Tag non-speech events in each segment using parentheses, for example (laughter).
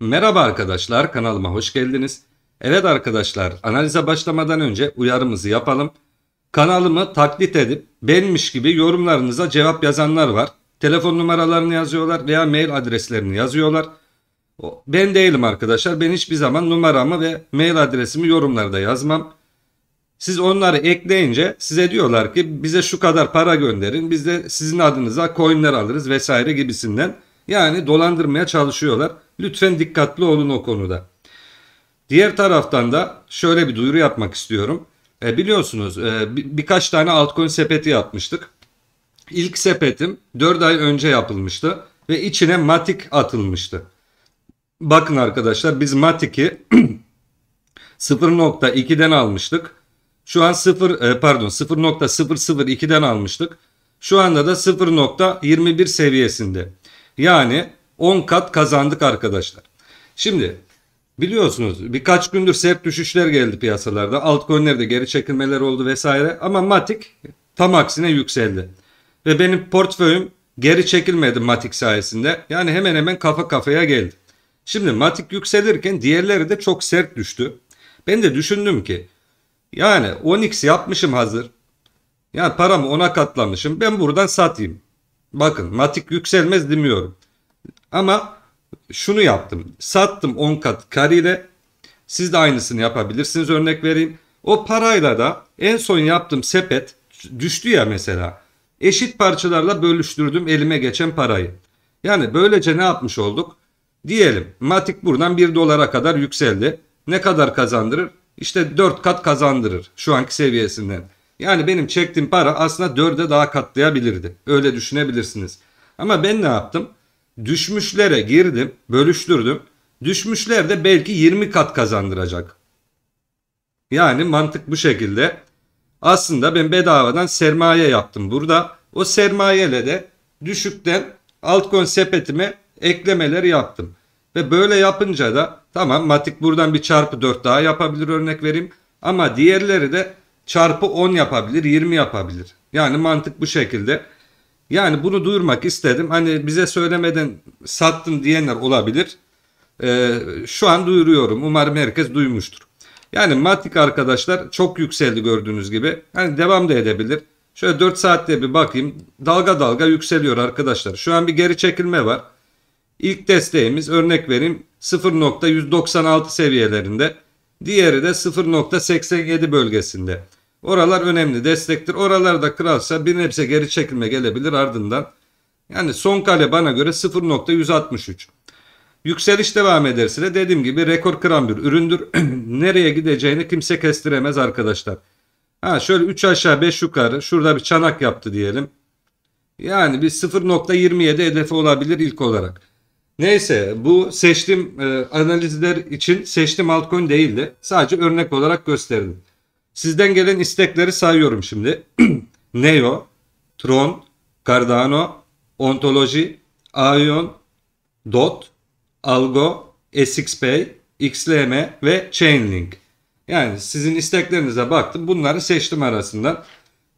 Merhaba arkadaşlar kanalıma hoş geldiniz. Evet arkadaşlar analize başlamadan önce uyarımızı yapalım. Kanalımı taklit edip benmiş gibi yorumlarınıza cevap yazanlar var. Telefon numaralarını yazıyorlar veya mail adreslerini yazıyorlar. Ben değilim arkadaşlar. Ben hiçbir zaman numaramı ve mail adresimi yorumlarda yazmam. Siz onları ekleyince size diyorlar ki bize şu kadar para gönderin. Biz de sizin adınıza coinler alırız vesaire gibisinden. Yani dolandırmaya çalışıyorlar. Lütfen dikkatli olun o konuda. Diğer taraftan da şöyle bir duyuru yapmak istiyorum. E, biliyorsunuz e, bir- birkaç tane altcoin sepeti yapmıştık. İlk sepetim 4 ay önce yapılmıştı ve içine Matic atılmıştı. Bakın arkadaşlar biz Matic'i (clears throat) 0.2'den almıştık. Şu an 0 e, pardon 0.002'den almıştık. Şu anda da 0.21 seviyesinde. Yani 10 kat kazandık arkadaşlar. Şimdi biliyorsunuz birkaç gündür sert düşüşler geldi piyasalarda. Altcoin'lerde geri çekilmeler oldu vesaire ama Matic tam aksine yükseldi. Ve benim portföyüm geri çekilmedi Matic sayesinde. Yani hemen hemen kafa kafaya geldi. Şimdi Matic yükselirken diğerleri de çok sert düştü. Ben de düşündüm ki yani 10x yapmışım hazır. Yani paramı ona katlamışım. Ben buradan satayım. Bakın Matic yükselmez demiyorum. Ama şunu yaptım. Sattım 10 kat kar ile. Siz de aynısını yapabilirsiniz örnek vereyim. O parayla da en son yaptığım sepet düştü ya mesela. Eşit parçalarla bölüştürdüm elime geçen parayı. Yani böylece ne yapmış olduk? Diyelim Matic buradan 1 dolara kadar yükseldi. Ne kadar kazandırır? İşte 4 kat kazandırır şu anki seviyesinden. Yani benim çektiğim para aslında 4'e daha katlayabilirdi. Öyle düşünebilirsiniz. Ama ben ne yaptım? Düşmüşlere girdim, bölüştürdüm. Düşmüşler de belki 20 kat kazandıracak. Yani mantık bu şekilde. Aslında ben bedavadan sermaye yaptım burada. O sermayeyle de düşükten altcoin sepetime eklemeler yaptım. Ve böyle yapınca da tamam Matik buradan bir çarpı 4 daha yapabilir örnek vereyim. Ama diğerleri de çarpı 10 yapabilir 20 yapabilir. Yani mantık bu şekilde. Yani bunu duyurmak istedim. Hani bize söylemeden sattım diyenler olabilir. Ee, şu an duyuruyorum. Umarım herkes duymuştur. Yani Matik arkadaşlar çok yükseldi gördüğünüz gibi. Hani devam da edebilir. Şöyle 4 saatte bir bakayım. Dalga dalga yükseliyor arkadaşlar. Şu an bir geri çekilme var. İlk desteğimiz örnek vereyim 0.196 seviyelerinde. Diğeri de 0.87 bölgesinde. Oralar önemli destektir. Oralarda kırarsa bir nebze geri çekilme gelebilir ardından. Yani son kale bana göre 0.163. Yükseliş devam ederse de dediğim gibi rekor kıran bir üründür. (clears throat) Nereye gideceğini kimse kestiremez arkadaşlar. Ha şöyle 3 aşağı 5 yukarı şurada bir çanak yaptı diyelim. Yani bir 0.27 hedefi olabilir ilk olarak. Neyse bu seçtiğim e, analizler için seçtiğim altcoin değildi. Sadece örnek olarak gösterdim. Sizden gelen istekleri sayıyorum şimdi. (clears throat) Neo, Tron, Cardano, Ontology, Aion, DOT, Algo, SXPay, XLM ve Chainlink. Yani sizin isteklerinize baktım. Bunları seçtim arasından.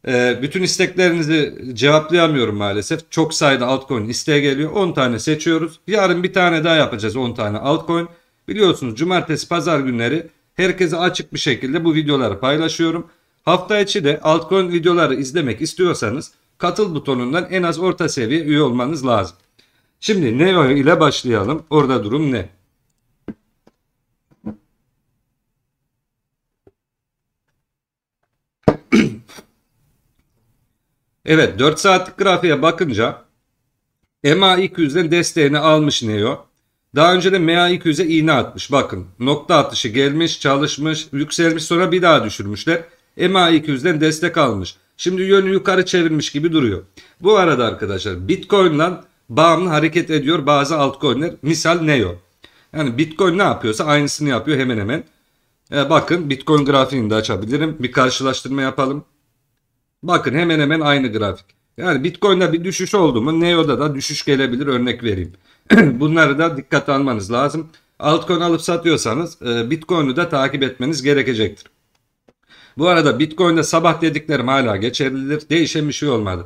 Ee, bütün isteklerinizi cevaplayamıyorum maalesef. Çok sayıda altcoin isteğe geliyor. 10 tane seçiyoruz. Yarın bir tane daha yapacağız 10 tane altcoin. Biliyorsunuz cumartesi pazar günleri herkese açık bir şekilde bu videoları paylaşıyorum. Hafta içi de altcoin videoları izlemek istiyorsanız katıl butonundan en az orta seviye üye olmanız lazım. Şimdi Neo ile başlayalım. Orada durum ne? (clears throat) Evet 4 saatlik grafiğe bakınca MA200'den desteğini almış Neo. Daha önce de MA200'e iğne atmış. Bakın nokta atışı gelmiş, çalışmış, yükselmiş sonra bir daha düşürmüşler. MA200'den destek almış. Şimdi yönü yukarı çevirmiş gibi duruyor. Bu arada arkadaşlar Bitcoin'le bağımlı hareket ediyor bazı altcoin'ler. Misal Neo. Yani Bitcoin ne yapıyorsa aynısını yapıyor hemen hemen. E, bakın Bitcoin grafiğini de açabilirim. Bir karşılaştırma yapalım. Bakın hemen hemen aynı grafik. Yani Bitcoin'de bir düşüş oldu mu Neo'da da düşüş gelebilir örnek vereyim. (clears throat) Bunları da dikkate almanız lazım. Altcoin alıp satıyorsanız e, Bitcoin'i de takip etmeniz gerekecektir. Bu arada Bitcoin'de sabah dediklerim hala geçerlidir. Değişen bir şey olmadı.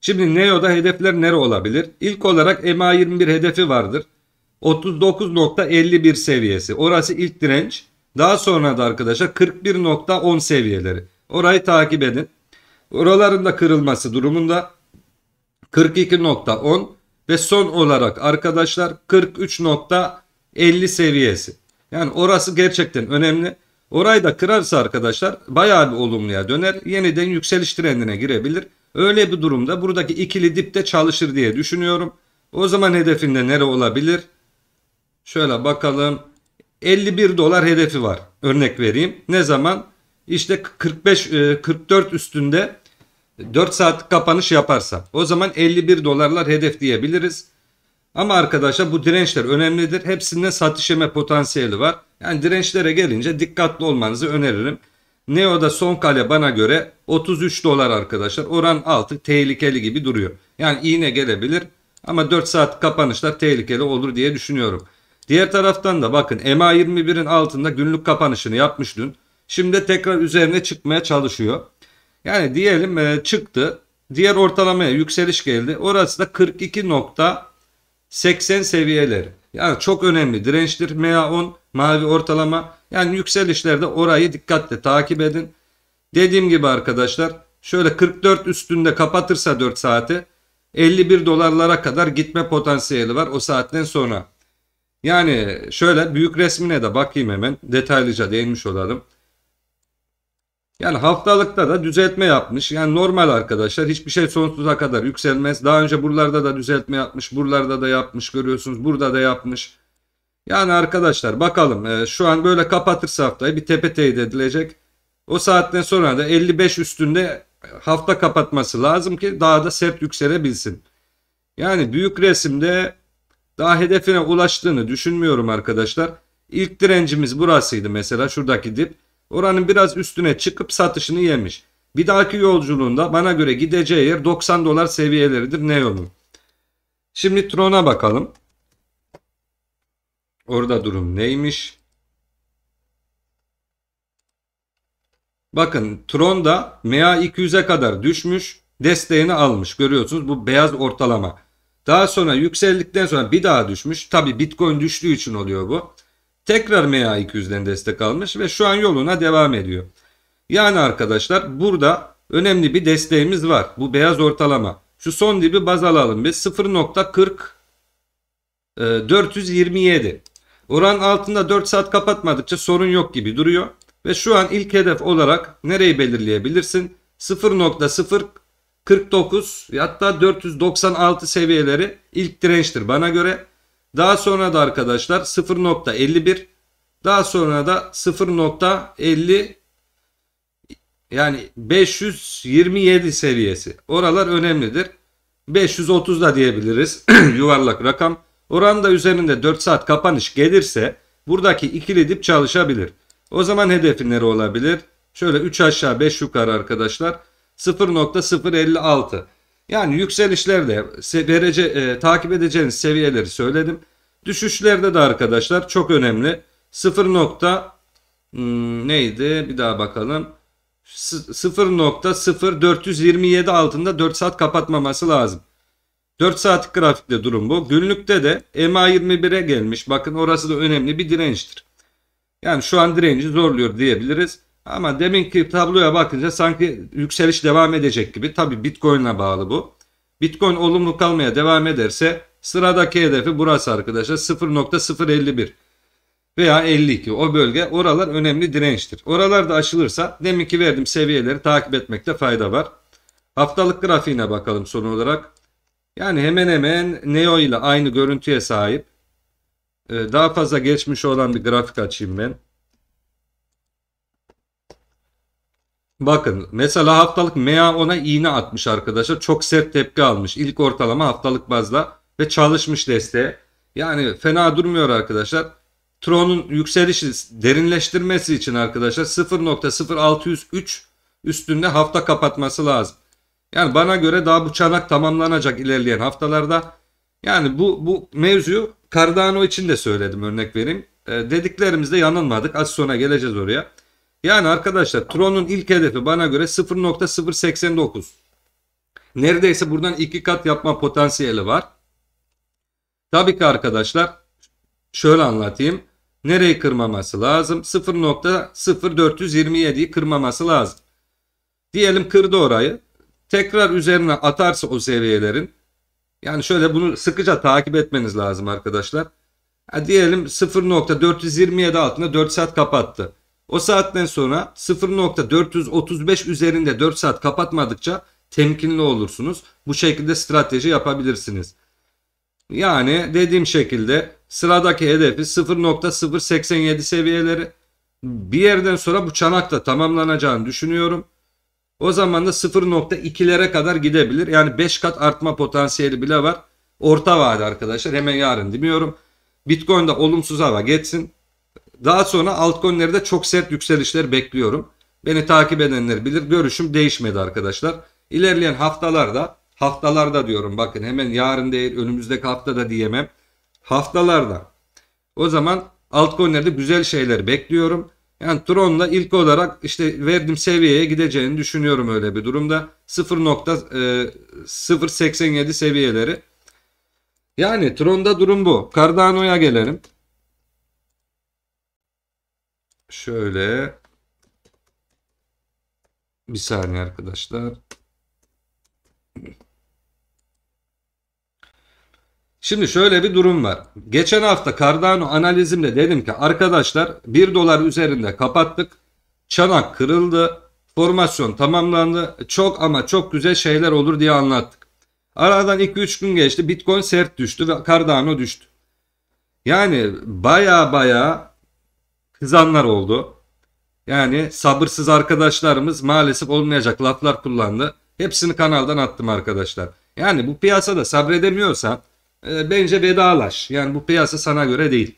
Şimdi Neo'da hedefler nere olabilir? İlk olarak MA21 hedefi vardır. 39.51 seviyesi. Orası ilk direnç. Daha sonra da arkadaşlar 41.10 seviyeleri. Orayı takip edin. Oraların da kırılması durumunda 42.10 ve son olarak arkadaşlar 43.50 seviyesi. Yani orası gerçekten önemli. Orayı da kırarsa arkadaşlar bayağı bir olumluya döner. Yeniden yükseliş trendine girebilir. Öyle bir durumda buradaki ikili dipte çalışır diye düşünüyorum. O zaman hedefinde nere olabilir? Şöyle bakalım. 51 dolar hedefi var. Örnek vereyim. Ne zaman? İşte 45 44 e, üstünde 4 saat kapanış yaparsa. O zaman 51 dolarlar hedef diyebiliriz. Ama arkadaşlar bu dirençler önemlidir. Hepsinde satış yeme potansiyeli var. Yani dirençlere gelince dikkatli olmanızı öneririm. Neo'da son kale bana göre 33 dolar arkadaşlar. Oran altı tehlikeli gibi duruyor. Yani iğne gelebilir ama 4 saat kapanışlar tehlikeli olur diye düşünüyorum. Diğer taraftan da bakın MA21'in altında günlük kapanışını yapmış dün. Şimdi tekrar üzerine çıkmaya çalışıyor. Yani diyelim e, çıktı. Diğer ortalamaya yükseliş geldi. Orası da 42.80 seviyeleri. Yani çok önemli dirençtir. MA10 mavi ortalama. Yani yükselişlerde orayı dikkatle takip edin. Dediğim gibi arkadaşlar şöyle 44 üstünde kapatırsa 4 saati 51 dolarlara kadar gitme potansiyeli var o saatten sonra. Yani şöyle büyük resmine de bakayım hemen detaylıca değinmiş olalım. Yani haftalıkta da düzeltme yapmış. Yani normal arkadaşlar hiçbir şey sonsuza kadar yükselmez. Daha önce buralarda da düzeltme yapmış. Buralarda da yapmış görüyorsunuz. Burada da yapmış. Yani arkadaşlar bakalım e, şu an böyle kapatırsa haftayı bir tepe teyit edilecek. O saatten sonra da 55 üstünde hafta kapatması lazım ki daha da sert yükselebilsin. Yani büyük resimde daha hedefine ulaştığını düşünmüyorum arkadaşlar. İlk direncimiz burasıydı mesela şuradaki dip. Oranın biraz üstüne çıkıp satışını yemiş. Bir dahaki yolculuğunda bana göre gideceği yer 90 dolar seviyeleridir Neo'nun. Şimdi Tron'a bakalım. Orada durum neymiş? Bakın Tron da MA 200'e kadar düşmüş. Desteğini almış. Görüyorsunuz bu beyaz ortalama. Daha sonra yükseldikten sonra bir daha düşmüş. Tabi Bitcoin düştüğü için oluyor bu. Tekrar MA200'den destek almış ve şu an yoluna devam ediyor. Yani arkadaşlar burada önemli bir desteğimiz var. Bu beyaz ortalama. Şu son dibi baz alalım biz. 0.40 427. Oran altında 4 saat kapatmadıkça sorun yok gibi duruyor. Ve şu an ilk hedef olarak nereyi belirleyebilirsin? 0.049 hatta 496 seviyeleri ilk dirençtir bana göre. Daha sonra da arkadaşlar 0.51 daha sonra da 0.50 yani 527 seviyesi. Oralar önemlidir. 530 da diyebiliriz. (clears throat) Yuvarlak rakam. Oran da üzerinde 4 saat kapanış gelirse buradaki ikili dip çalışabilir. O zaman hedefi nere olabilir? Şöyle 3 aşağı 5 yukarı arkadaşlar. 0.056. Yani yükselişlerde verece, e, takip edeceğiniz seviyeleri söyledim. Düşüşlerde de arkadaşlar çok önemli. 0 nokta hmm, neydi? Bir daha bakalım. 0.0427 altında 4 saat kapatmaması lazım. 4 saatlik grafikte durum bu. Günlükte de MA21'e gelmiş. Bakın orası da önemli bir dirençtir. Yani şu an direnci zorluyor diyebiliriz. Ama deminki tabloya bakınca sanki yükseliş devam edecek gibi. Tabi Bitcoin'e bağlı bu. Bitcoin olumlu kalmaya devam ederse sıradaki hedefi burası arkadaşlar 0.051 veya 52 o bölge oralar önemli dirençtir. Oralar da aşılırsa deminki verdiğim seviyeleri takip etmekte fayda var. Haftalık grafiğine bakalım son olarak. Yani hemen hemen Neo ile aynı görüntüye sahip. Ee, daha fazla geçmiş olan bir grafik açayım ben. Bakın mesela haftalık MA ona iğne atmış arkadaşlar. Çok sert tepki almış. İlk ortalama haftalık bazda ve çalışmış desteğe. Yani fena durmuyor arkadaşlar. Tron'un yükselişi derinleştirmesi için arkadaşlar 0.0603 üstünde hafta kapatması lazım. Yani bana göre daha bu çanak tamamlanacak ilerleyen haftalarda. Yani bu bu mevzuyu Cardano için de söyledim örnek vereyim. E, dediklerimizde yanılmadık. Az sonra geleceğiz oraya. Yani arkadaşlar Tron'un ilk hedefi bana göre 0.089. Neredeyse buradan iki kat yapma potansiyeli var. Tabii ki arkadaşlar Şöyle anlatayım. Nereyi kırmaması lazım? 0.0427'yi kırmaması lazım. Diyelim kırdı orayı. Tekrar üzerine atarsa o seviyelerin yani şöyle bunu sıkıca takip etmeniz lazım arkadaşlar. Ha, diyelim 0.427 altında 4 saat kapattı. O saatten sonra 0.435 üzerinde 4 saat kapatmadıkça temkinli olursunuz. Bu şekilde strateji yapabilirsiniz. Yani dediğim şekilde sıradaki hedefi 0.087 seviyeleri bir yerden sonra bu çanakta tamamlanacağını düşünüyorum. O zaman da 0.2'lere kadar gidebilir. Yani 5 kat artma potansiyeli bile var. Orta vade arkadaşlar hemen yarın demiyorum. Bitcoin'de olumsuz hava geçsin. Daha sonra altcoin'lerde çok sert yükselişler bekliyorum. Beni takip edenler bilir. Görüşüm değişmedi arkadaşlar. İlerleyen haftalarda, haftalarda diyorum bakın hemen yarın değil önümüzdeki haftada diyemem. Haftalarda. O zaman altcoin'lerde güzel şeyler bekliyorum. Yani Tron'la ilk olarak işte verdiğim seviyeye gideceğini düşünüyorum öyle bir durumda. 0.087 seviyeleri. Yani Tron'da durum bu. Cardano'ya gelelim. Şöyle bir saniye arkadaşlar. Şimdi şöyle bir durum var. Geçen hafta Cardano analizimde dedim ki arkadaşlar 1 dolar üzerinde kapattık. Çanak kırıldı. Formasyon tamamlandı. Çok ama çok güzel şeyler olur diye anlattık. Aradan 2-3 gün geçti. Bitcoin sert düştü ve Cardano düştü. Yani baya baya kızanlar oldu. Yani sabırsız arkadaşlarımız maalesef olmayacak laflar kullandı. Hepsini kanaldan attım arkadaşlar. Yani bu piyasada sabredemiyorsan e, bence vedalaş. Yani bu piyasa sana göre değil.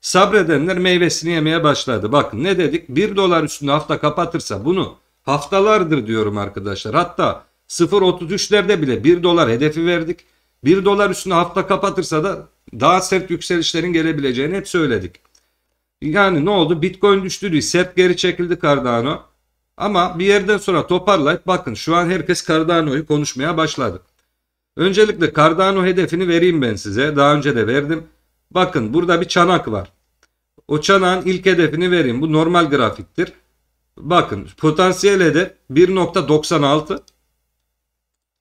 Sabredenler meyvesini yemeye başladı. Bakın ne dedik? 1 dolar üstünde hafta kapatırsa bunu haftalardır diyorum arkadaşlar. Hatta 0.33'lerde bile 1 dolar hedefi verdik. 1 dolar üstünde hafta kapatırsa da daha sert yükselişlerin gelebileceğini hep söyledik. Yani ne oldu? Bitcoin düştü diye sert geri çekildi Cardano. Ama bir yerden sonra toparlayıp bakın şu an herkes Cardano'yu konuşmaya başladı. Öncelikle Cardano hedefini vereyim ben size. Daha önce de verdim. Bakın burada bir çanak var. O çanağın ilk hedefini vereyim. Bu normal grafiktir. Bakın potansiyel hedef 1.96.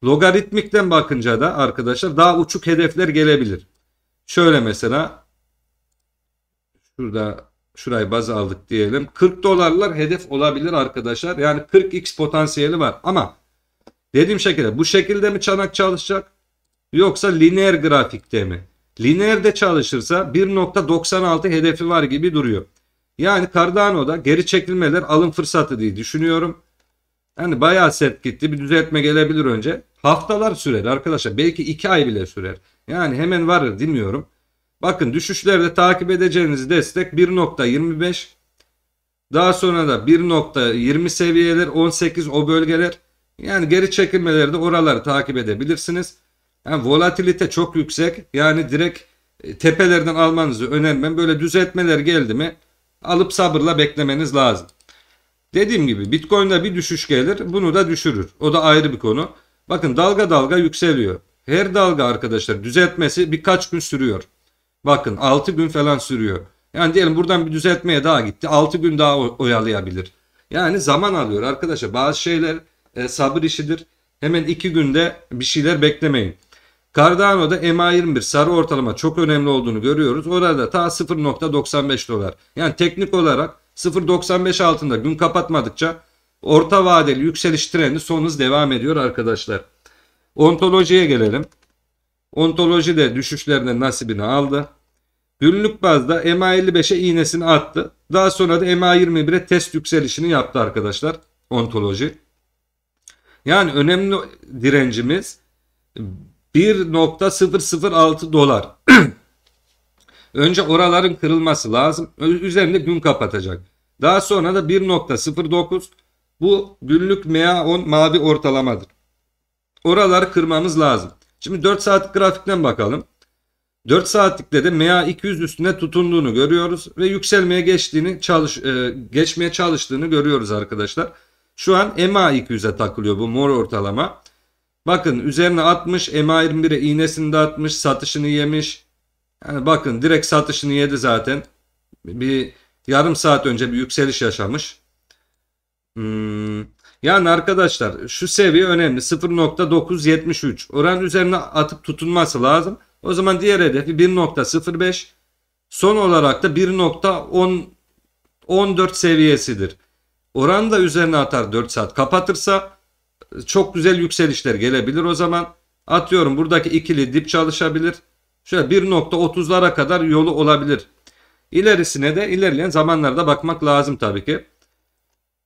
Logaritmikten bakınca da arkadaşlar daha uçuk hedefler gelebilir. Şöyle mesela şurada şurayı baz aldık diyelim. 40 dolarlar hedef olabilir arkadaşlar. Yani 40x potansiyeli var ama dediğim şekilde bu şekilde mi çanak çalışacak yoksa lineer grafikte mi? Lineerde çalışırsa 1.96 hedefi var gibi duruyor. Yani Cardano'da geri çekilmeler alım fırsatı diye düşünüyorum. Yani bayağı sert gitti. Bir düzeltme gelebilir önce. Haftalar sürer arkadaşlar. Belki 2 ay bile sürer. Yani hemen varır bilmiyorum. Bakın düşüşlerde takip edeceğiniz destek 1.25. Daha sonra da 1.20 seviyeler 18 o bölgeler. Yani geri çekilmelerde oraları takip edebilirsiniz. Yani volatilite çok yüksek. Yani direkt e, tepelerden almanızı önermem. Böyle düzeltmeler geldi mi alıp sabırla beklemeniz lazım. Dediğim gibi Bitcoin'de bir düşüş gelir bunu da düşürür. O da ayrı bir konu. Bakın dalga dalga yükseliyor. Her dalga arkadaşlar düzeltmesi birkaç gün sürüyor. Bakın 6 gün falan sürüyor. Yani diyelim buradan bir düzeltmeye daha gitti. 6 gün daha oyalayabilir. Yani zaman alıyor arkadaşlar. Bazı şeyler e, sabır işidir. Hemen 2 günde bir şeyler beklemeyin. Cardano'da MA21 sarı ortalama çok önemli olduğunu görüyoruz. Orada ta 0.95 dolar. Yani teknik olarak 0.95 altında gün kapatmadıkça orta vadeli yükseliş trendi son hız devam ediyor arkadaşlar. Ontolojiye gelelim. Ontoloji de düşüşlerine nasibini aldı. Günlük bazda MA55'e iğnesini attı. Daha sonra da MA21'e test yükselişini yaptı arkadaşlar. Ontoloji. Yani önemli direncimiz 1.006 dolar. (clears throat) Önce oraların kırılması lazım. Üzerinde gün kapatacak. Daha sonra da 1.09 bu günlük MA10 mavi ortalamadır. Oraları kırmamız lazım. Şimdi 4 saatlik grafikten bakalım. 4 saatlikte de MA200 üstüne tutunduğunu görüyoruz ve yükselmeye geçtiğini çalış e, geçmeye çalıştığını görüyoruz arkadaşlar. Şu an MA200'e takılıyor bu mor ortalama. Bakın üzerine atmış MA21'e iğnesini de atmış satışını yemiş. Yani bakın direkt satışını yedi zaten. Bir yarım saat önce bir yükseliş yaşamış. Hmm, yani arkadaşlar şu seviye önemli. 0.973. Oran üzerine atıp tutunması lazım. O zaman diğer hedefi 1.05. Son olarak da 1.14 seviyesidir. Oran da üzerine atar 4 saat kapatırsa çok güzel yükselişler gelebilir o zaman. Atıyorum buradaki ikili dip çalışabilir. Şöyle 1.30'lara kadar yolu olabilir. İlerisine de ilerleyen zamanlarda bakmak lazım tabii ki.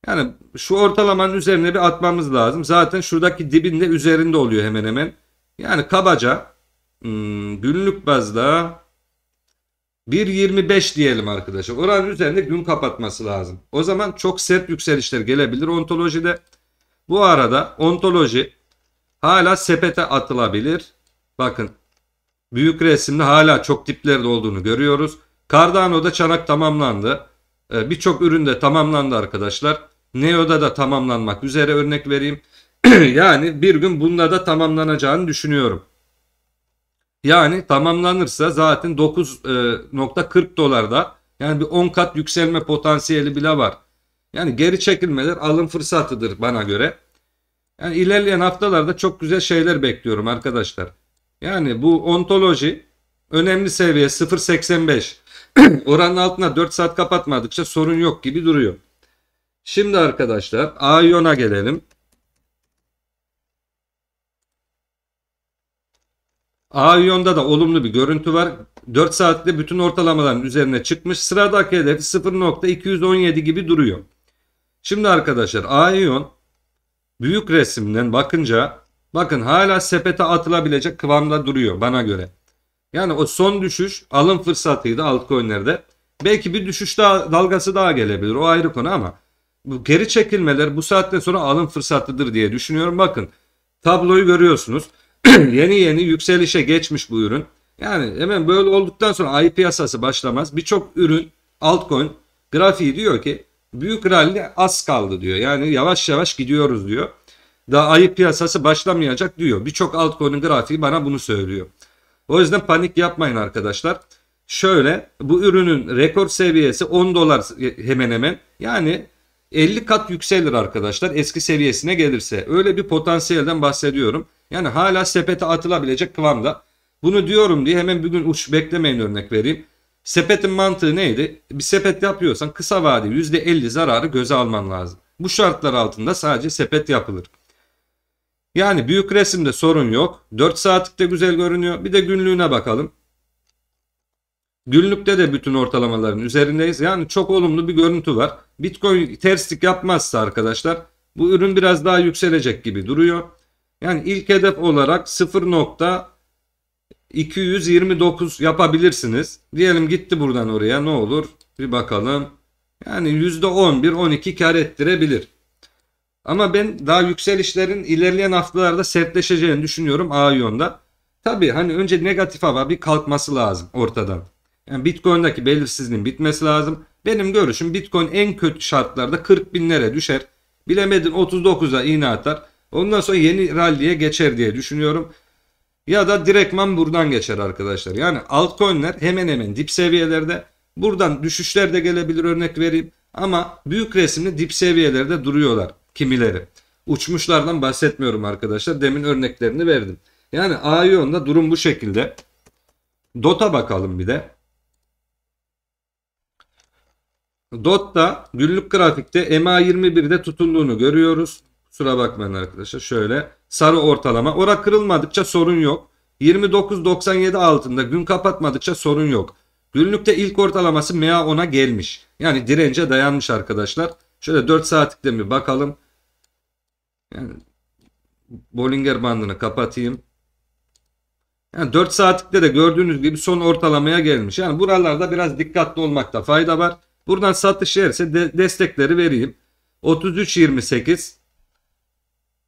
Yani şu ortalamanın üzerine bir atmamız lazım. Zaten şuradaki dibin de üzerinde oluyor hemen hemen. Yani kabaca hmm, günlük bazda 1.25 diyelim arkadaşlar. Oranın üzerinde gün kapatması lazım. O zaman çok sert yükselişler gelebilir ontolojide. Bu arada ontoloji hala sepete atılabilir. Bakın büyük resimde hala çok diplerde olduğunu görüyoruz. Cardano'da çanak tamamlandı. Ee, Birçok üründe tamamlandı arkadaşlar. Neo'da da tamamlanmak üzere örnek vereyim. (clears throat) yani bir gün bunda da tamamlanacağını düşünüyorum. Yani tamamlanırsa zaten 9.40 e, dolarda yani bir 10 kat yükselme potansiyeli bile var. Yani geri çekilmeler alım fırsatıdır bana göre. Yani ilerleyen haftalarda çok güzel şeyler bekliyorum arkadaşlar. Yani bu ontoloji önemli seviye 0.85. (clears throat) Oranın altına 4 saat kapatmadıkça sorun yok gibi duruyor. Şimdi arkadaşlar Ayon'a gelelim. Ayon'da da olumlu bir görüntü var. 4 saatte bütün ortalamaların üzerine çıkmış. Sıradaki hedef 0.217 gibi duruyor. Şimdi arkadaşlar Ayon büyük resimden bakınca bakın hala sepete atılabilecek kıvamda duruyor bana göre. Yani o son düşüş alım fırsatıydı altcoin'lerde. Belki bir düşüş daha, dalgası daha gelebilir o ayrı konu ama bu geri çekilmeler bu saatten sonra alım fırsatıdır diye düşünüyorum. Bakın tabloyu görüyorsunuz. (clears throat) yeni yeni yükselişe geçmiş bu ürün. Yani hemen böyle olduktan sonra ay piyasası başlamaz. Birçok ürün altcoin grafiği diyor ki büyük rally az kaldı diyor. Yani yavaş yavaş gidiyoruz diyor. Daha ayı piyasası başlamayacak diyor. Birçok altcoin'in grafiği bana bunu söylüyor. O yüzden panik yapmayın arkadaşlar. Şöyle bu ürünün rekor seviyesi 10 dolar hemen hemen. Yani 50 kat yükselir arkadaşlar eski seviyesine gelirse. Öyle bir potansiyelden bahsediyorum. Yani hala sepete atılabilecek kıvamda. Bunu diyorum diye hemen bugün uç beklemeyin örnek vereyim. Sepetin mantığı neydi? Bir sepet yapıyorsan kısa vadeli %50 zararı göze alman lazım. Bu şartlar altında sadece sepet yapılır. Yani büyük resimde sorun yok. 4 saatlikte güzel görünüyor. Bir de günlüğüne bakalım. Günlükte de bütün ortalamaların üzerindeyiz. Yani çok olumlu bir görüntü var. Bitcoin terslik yapmazsa arkadaşlar bu ürün biraz daha yükselecek gibi duruyor. Yani ilk hedef olarak 0.229 yapabilirsiniz. Diyelim gitti buradan oraya ne olur? Bir bakalım. Yani %11-12 kar ettirebilir. Ama ben daha yükselişlerin ilerleyen haftalarda sertleşeceğini düşünüyorum AION'da. Tabi hani önce negatif hava bir kalkması lazım ortadan. Yani Bitcoin'daki belirsizliğin bitmesi lazım. Benim görüşüm Bitcoin en kötü şartlarda 40 binlere düşer. Bilemedin 39'a iğne atar. Ondan sonra yeni rally'e geçer diye düşünüyorum. Ya da direktman buradan geçer arkadaşlar. Yani altcoin'ler hemen hemen dip seviyelerde. Buradan düşüşler de gelebilir örnek vereyim. Ama büyük resimli dip seviyelerde duruyorlar kimileri. Uçmuşlardan bahsetmiyorum arkadaşlar. Demin örneklerini verdim. Yani AIO'nda durum bu şekilde. DOT'a bakalım bir de. DOT'ta günlük grafikte MA21'de tutunduğunu görüyoruz. Kusura bakmayın arkadaşlar. Şöyle sarı ortalama. Ora kırılmadıkça sorun yok. 29.97 altında gün kapatmadıkça sorun yok. Günlükte ilk ortalaması MA10'a gelmiş. Yani dirence dayanmış arkadaşlar. Şöyle 4 saatlikte bir bakalım. Yani Bollinger bandını kapatayım. Yani 4 saatlikte de gördüğünüz gibi son ortalamaya gelmiş. Yani buralarda biraz dikkatli olmakta fayda var. Buradan satış yerse de destekleri vereyim. 33.28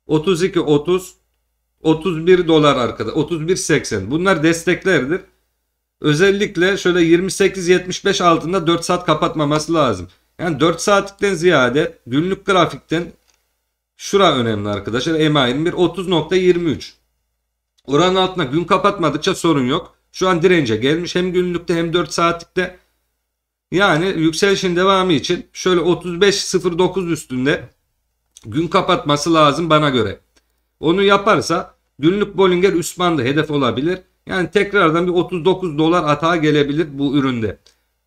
32 30 31 dolar arkada 31.80 bunlar desteklerdir. Özellikle şöyle 28.75 altında 4 saat kapatmaması lazım. Yani 4 saatlikten ziyade günlük grafikten şura önemli arkadaşlar. EMA 21 30.23 Oranın altına gün kapatmadıkça sorun yok. Şu an dirence gelmiş hem günlükte hem 4 saatlikte. Yani yükselişin devamı için şöyle 35.09 üstünde gün kapatması lazım bana göre. Onu yaparsa günlük Bollinger üst hedef olabilir. Yani tekrardan bir 39 dolar atağa gelebilir bu üründe.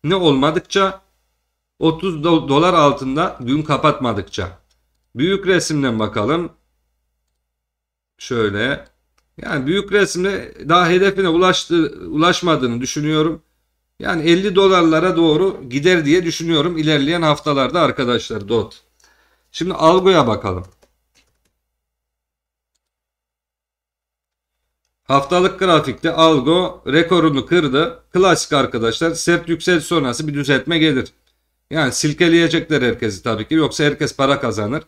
Ne olmadıkça 30 dolar altında gün kapatmadıkça. Büyük resimden bakalım. Şöyle. Yani büyük resimde daha hedefine ulaştı, ulaşmadığını düşünüyorum. Yani 50 dolarlara doğru gider diye düşünüyorum ilerleyen haftalarda arkadaşlar DOT. Şimdi algoya bakalım. Haftalık grafikte algo rekorunu kırdı. Klasik arkadaşlar sert yükseliş sonrası bir düzeltme gelir. Yani silkeleyecekler herkesi tabii ki yoksa herkes para kazanır.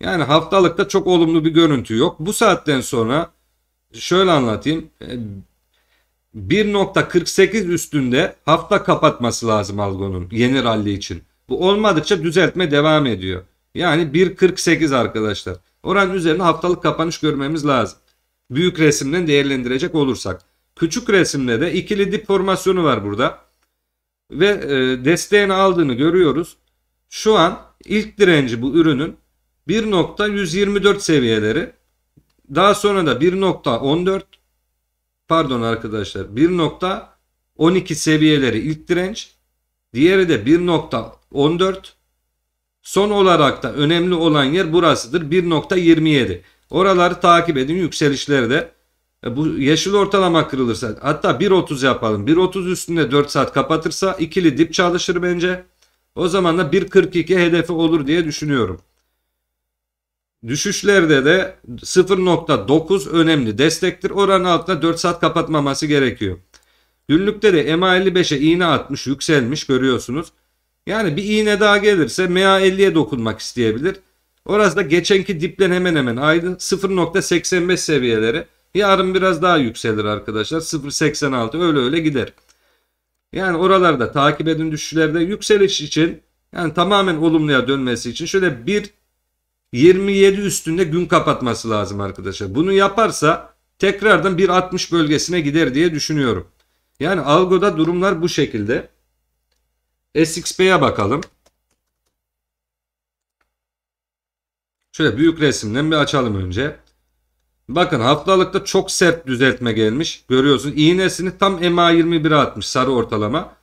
Yani haftalıkta çok olumlu bir görüntü yok. Bu saatten sonra şöyle anlatayım. 1.48 e, üstünde hafta kapatması lazım algonun yeni rally için. Bu olmadıkça düzeltme devam ediyor. Yani 1.48 arkadaşlar. Oranın üzerine haftalık kapanış görmemiz lazım. Büyük resimden değerlendirecek olursak. Küçük resimde de ikili dip formasyonu var burada. Ve e, desteğini aldığını görüyoruz. Şu an ilk direnci bu ürünün 1.124 seviyeleri. Daha sonra da 1.14 pardon arkadaşlar 1.12 seviyeleri ilk direnç. Diğeri de 1.14. Son olarak da önemli olan yer burasıdır 1.27. Oraları takip edin yükselişlerde. E, bu yeşil ortalama kırılırsa hatta 1.30 yapalım. 1.30 üstünde 4 saat kapatırsa ikili dip çalışır bence. O zaman da 1.42 hedefi olur diye düşünüyorum. Düşüşlerde de 0.9 önemli destektir. Oranın altında 4 saat kapatmaması gerekiyor. Günlükte de MA55'e iğne atmış yükselmiş görüyorsunuz. Yani bir iğne daha gelirse MA50'ye dokunmak isteyebilir. Orası da geçenki diplen hemen hemen aynı 0.85 seviyeleri. Yarın biraz daha yükselir arkadaşlar. 0.86 öyle öyle gider. Yani oralarda takip edin düşüşlerde yükseliş için yani tamamen olumluya dönmesi için şöyle bir 27 üstünde gün kapatması lazım arkadaşlar. Bunu yaparsa tekrardan 1.60 bölgesine gider diye düşünüyorum. Yani algoda durumlar bu şekilde. SXP'ye bakalım. Şöyle büyük resimden bir açalım önce. Bakın haftalıkta çok sert düzeltme gelmiş. Görüyorsun iğnesini tam MA21'e atmış sarı ortalama.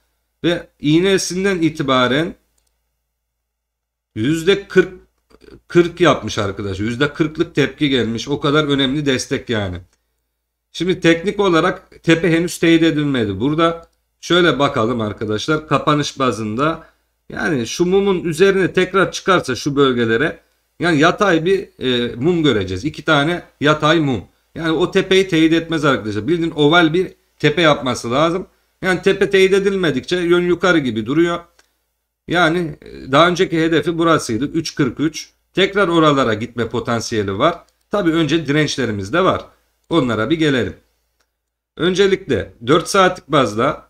Ve iğnesinden itibaren %40 40 yapmış arkadaşlar. %40'lık tepki gelmiş. O kadar önemli destek yani. Şimdi teknik olarak tepe henüz teyit edilmedi. Burada şöyle bakalım arkadaşlar. Kapanış bazında yani şu mumun üzerine tekrar çıkarsa şu bölgelere yani yatay bir e, mum göreceğiz. İki tane yatay mum. Yani o tepeyi teyit etmez arkadaşlar. Bildiğin oval bir tepe yapması lazım. Yani tepe teyit edilmedikçe yön yukarı gibi duruyor. Yani e, daha önceki hedefi burasıydı. 3.43. Tekrar oralara gitme potansiyeli var. Tabi önce dirençlerimiz de var. Onlara bir gelelim. Öncelikle 4 saatlik bazda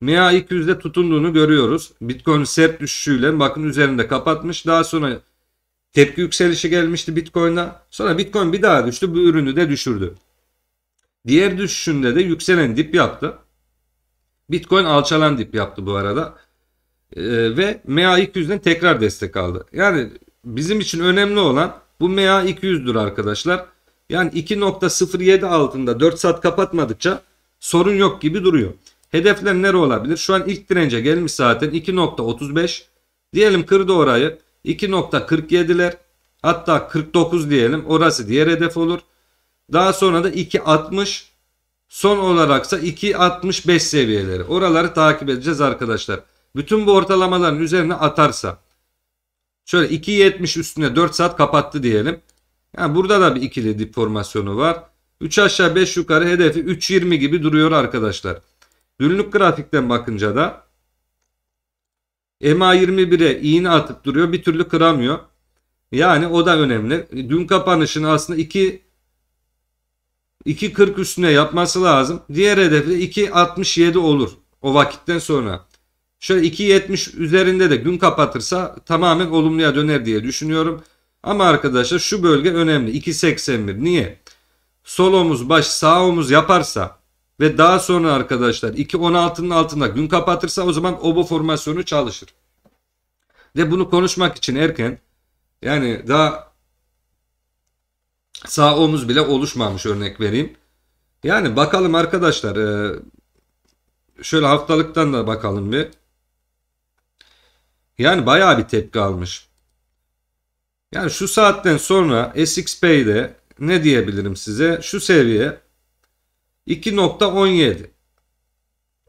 MA 200'de tutunduğunu görüyoruz. Bitcoin sert düşüşüyle bakın üzerinde kapatmış. Daha sonra tepki yükselişi gelmişti Bitcoin'da. Sonra Bitcoin bir daha düştü. Bu ürünü de düşürdü. Diğer düşüşünde de yükselen dip yaptı. Bitcoin alçalan dip yaptı bu arada. Ee, ve MA 200'den tekrar destek aldı. Yani bizim için önemli olan bu MA 200'dür arkadaşlar. Yani 2.07 altında 4 saat kapatmadıkça sorun yok gibi duruyor. Hedefler nere olabilir? Şu an ilk dirence gelmiş zaten 2.35. Diyelim kırdı orayı. 2.47'ler hatta 49 diyelim. Orası diğer hedef olur. Daha sonra da 2.60 son olaraksa 2.65 seviyeleri. Oraları takip edeceğiz arkadaşlar. Bütün bu ortalamaların üzerine atarsa şöyle 2.70 üstüne 4 saat kapattı diyelim. Yani burada da bir ikili dip formasyonu var. 3 aşağı 5 yukarı hedefi 3.20 gibi duruyor arkadaşlar. Günlük grafikten bakınca da MA21'e iğne atıp duruyor. Bir türlü kıramıyor. Yani o da önemli. Dün kapanışını aslında 2 2.40 üstüne yapması lazım. Diğer hedefi 2.67 olur o vakitten sonra. Şöyle 2.70 üzerinde de gün kapatırsa tamamen olumluya döner diye düşünüyorum. Ama arkadaşlar şu bölge önemli. 2.81 niye? Sol omuz baş sağ omuz yaparsa ve daha sonra arkadaşlar 2.16'nın altında gün kapatırsa o zaman obo formasyonu çalışır. Ve bunu konuşmak için erken yani daha sağ omuz bile oluşmamış örnek vereyim. Yani bakalım arkadaşlar e, şöyle haftalıktan da bakalım bir. Yani bayağı bir tepki almış. Yani şu saatten sonra SXP'de ne diyebilirim size? Şu seviye 2.17.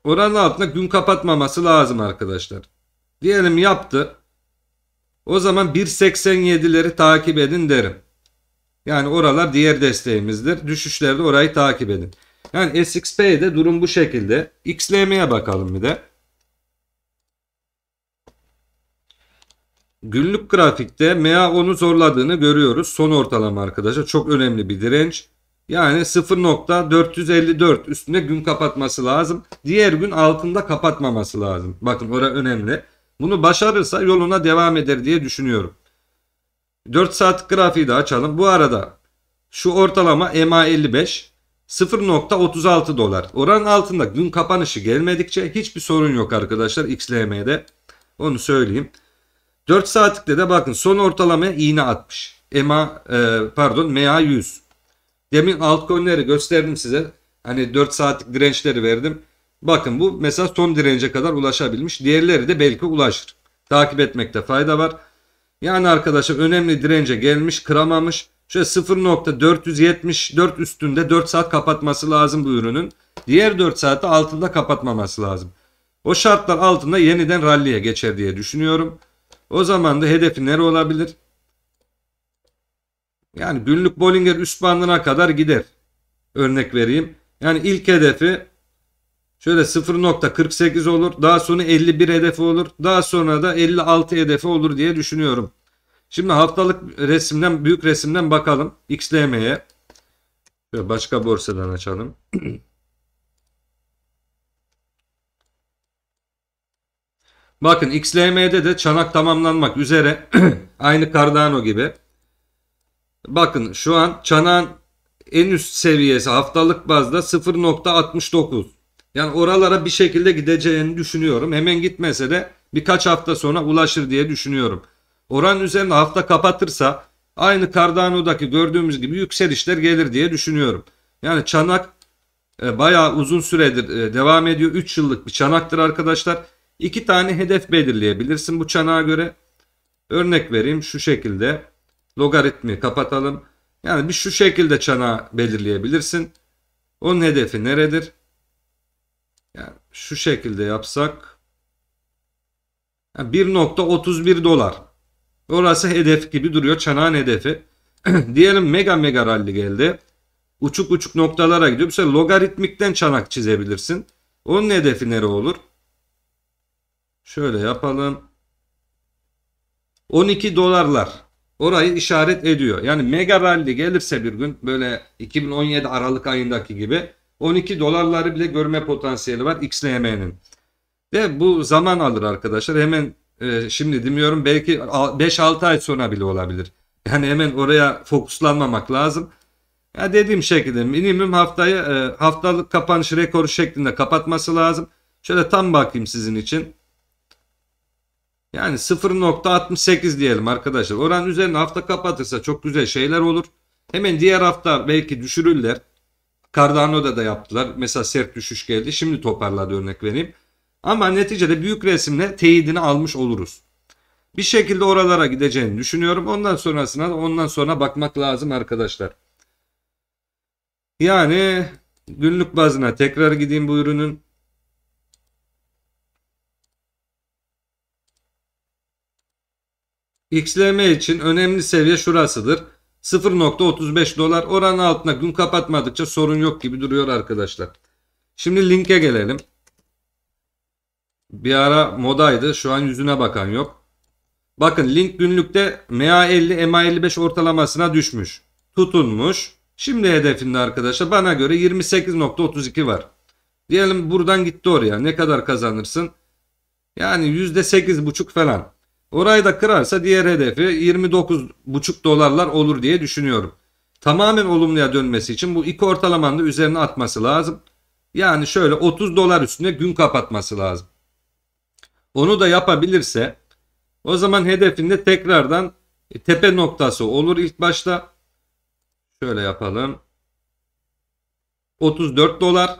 Oranın altında gün kapatmaması lazım arkadaşlar. Diyelim yaptı. O zaman 1.87'leri takip edin derim. Yani oralar diğer desteğimizdir. Düşüşlerde orayı takip edin. Yani SXP'de durum bu şekilde. XLM'ye bakalım bir de. Günlük grafikte MA10'u zorladığını görüyoruz. Son ortalama arkadaşlar. Çok önemli bir direnç. Yani 0.454 üstünde gün kapatması lazım. Diğer gün altında kapatmaması lazım. Bakın orası önemli. Bunu başarırsa yoluna devam eder diye düşünüyorum. 4 saat grafiği de açalım. Bu arada şu ortalama MA55 0.36 dolar. Oranın altında gün kapanışı gelmedikçe hiçbir sorun yok arkadaşlar XLM'de. Onu söyleyeyim. 4 saatlikte de bakın son ortalamaya iğne atmış. EMA e, pardon MA 100. Demin altcoin'leri gösterdim size. Hani 4 saatlik dirençleri verdim. Bakın bu mesela son dirence kadar ulaşabilmiş. Diğerleri de belki ulaşır. Takip etmekte fayda var. Yani arkadaşlar önemli dirence gelmiş kıramamış. Şöyle 0.474 üstünde 4 saat kapatması lazım bu ürünün. Diğer 4 saatte altında kapatmaması lazım. O şartlar altında yeniden ralliye geçer diye düşünüyorum. O zaman da hedefi nere olabilir? Yani günlük Bollinger üst bandına kadar gider. Örnek vereyim. Yani ilk hedefi şöyle 0.48 olur. Daha sonra 51 hedefi olur. Daha sonra da 56 hedefi olur diye düşünüyorum. Şimdi haftalık resimden büyük resimden bakalım. XLM'ye. Başka borsadan açalım. (clears throat) Bakın XLM'de de çanak tamamlanmak üzere. (clears throat) Aynı Cardano gibi. Bakın şu an çanağın en üst seviyesi haftalık bazda 0.69. Yani oralara bir şekilde gideceğini düşünüyorum. Hemen gitmese de birkaç hafta sonra ulaşır diye düşünüyorum. Oran üzerinde hafta kapatırsa aynı Cardano'daki gördüğümüz gibi yükselişler gelir diye düşünüyorum. Yani çanak e, bayağı uzun süredir e, devam ediyor. 3 yıllık bir çanaktır arkadaşlar. İki tane hedef belirleyebilirsin bu çanağa göre. Örnek vereyim şu şekilde. Logaritmi kapatalım. Yani bir şu şekilde çanağı belirleyebilirsin. Onun hedefi neredir? Yani şu şekilde yapsak yani 1.31 dolar. Orası hedef gibi duruyor. Çanağın hedefi. (clears throat) Diyelim mega mega rally geldi. Uçuk uçuk noktalara gidiyor. Mesela logaritmikten çanak çizebilirsin. Onun hedefi nere olur? Şöyle yapalım. 12 dolarlar. Orayı işaret ediyor. Yani mega rally gelirse bir gün böyle 2017 Aralık ayındaki gibi 12 dolarları bile görme potansiyeli var XLM'nin. Ve bu zaman alır arkadaşlar. Hemen e, şimdi demiyorum belki 5-6 ay sonra bile olabilir. Yani hemen oraya fokuslanmamak lazım. Ya dediğim şekilde minimum haftayı e, haftalık kapanış rekoru şeklinde kapatması lazım. Şöyle tam bakayım sizin için. Yani 0.68 diyelim arkadaşlar. Oran üzerine hafta kapatırsa çok güzel şeyler olur. Hemen diğer hafta belki düşürürler. Cardano'da da yaptılar. Mesela sert düşüş geldi. Şimdi toparladı örnek vereyim. Ama neticede büyük resimle teyidini almış oluruz. Bir şekilde oralara gideceğini düşünüyorum. Ondan sonrasına ondan sonra bakmak lazım arkadaşlar. Yani günlük bazına tekrar gideyim bu ürünün. XLM için önemli seviye şurasıdır. 0.35 dolar oranın altına gün kapatmadıkça sorun yok gibi duruyor arkadaşlar. Şimdi linke gelelim. Bir ara modaydı. Şu an yüzüne bakan yok. Bakın link günlükte MA50 MA55 ortalamasına düşmüş. Tutunmuş. Şimdi hedefinde arkadaşlar bana göre 28.32 var. Diyelim buradan gitti oraya. Ne kadar kazanırsın? Yani %8.5 falan. Orayı da kırarsa diğer hedefi 29,5 dolarlar olur diye düşünüyorum. Tamamen olumluya dönmesi için bu iki ortalamanın da üzerine atması lazım. Yani şöyle 30 dolar üstüne gün kapatması lazım. Onu da yapabilirse o zaman hedefinde tekrardan e, tepe noktası olur ilk başta. Şöyle yapalım. 34 dolar.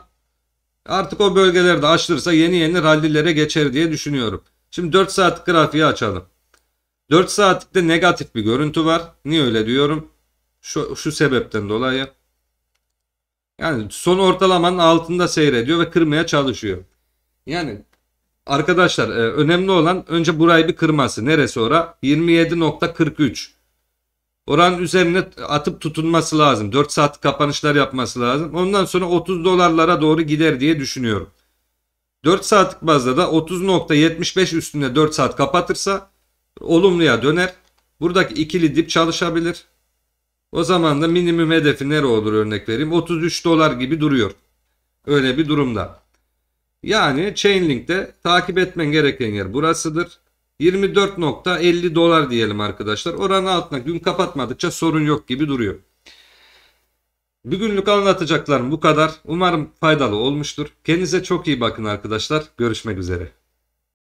Artık o bölgelerde aşırırsa yeni yeni rallilere geçer diye düşünüyorum. Şimdi 4 saat grafiği açalım. 4 saatlikte negatif bir görüntü var. Niye öyle diyorum? Şu, şu sebepten dolayı. Yani son ortalamanın altında seyrediyor ve kırmaya çalışıyor. Yani arkadaşlar e, önemli olan önce burayı bir kırması. Neresi ora? 27.43. Oranın üzerine atıp tutunması lazım. 4 saat kapanışlar yapması lazım. Ondan sonra 30 dolarlara doğru gider diye düşünüyorum. 4 saatlik bazda da 30.75 üstünde 4 saat kapatırsa olumluya döner. Buradaki ikili dip çalışabilir. O zaman da minimum hedefi nere olur örnek vereyim. 33 dolar gibi duruyor. Öyle bir durumda. Yani Chainlink'te takip etmen gereken yer burasıdır. 24.50 dolar diyelim arkadaşlar. Oranın altına gün kapatmadıkça sorun yok gibi duruyor. Bugünlük anlatacaklarım bu kadar. Umarım faydalı olmuştur. Kendinize çok iyi bakın arkadaşlar. Görüşmek üzere.